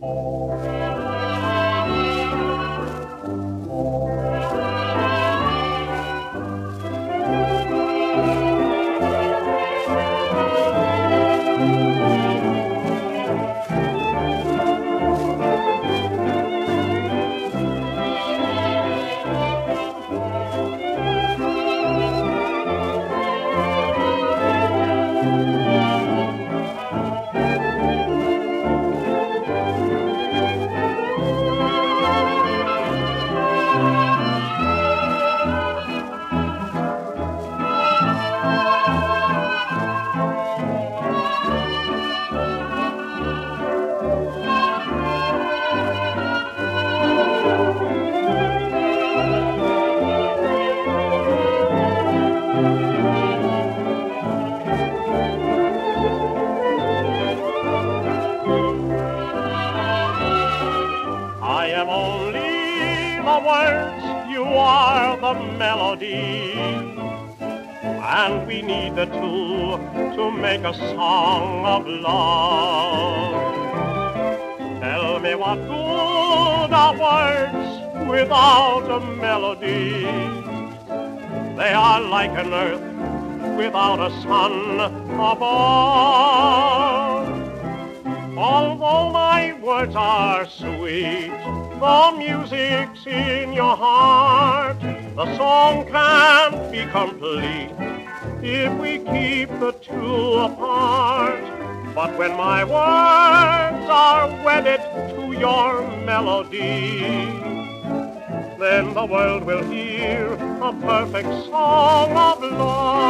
Música am only the words, you are the melody. And we need the two to make a song of love. Tell me what good are words without a melody? They are like an earth without a sun above. Although my words are sweet, the music's in your heart. The song can't be complete if we keep the two apart. But when my words are wedded to your melody, then the world will hear a perfect song of love.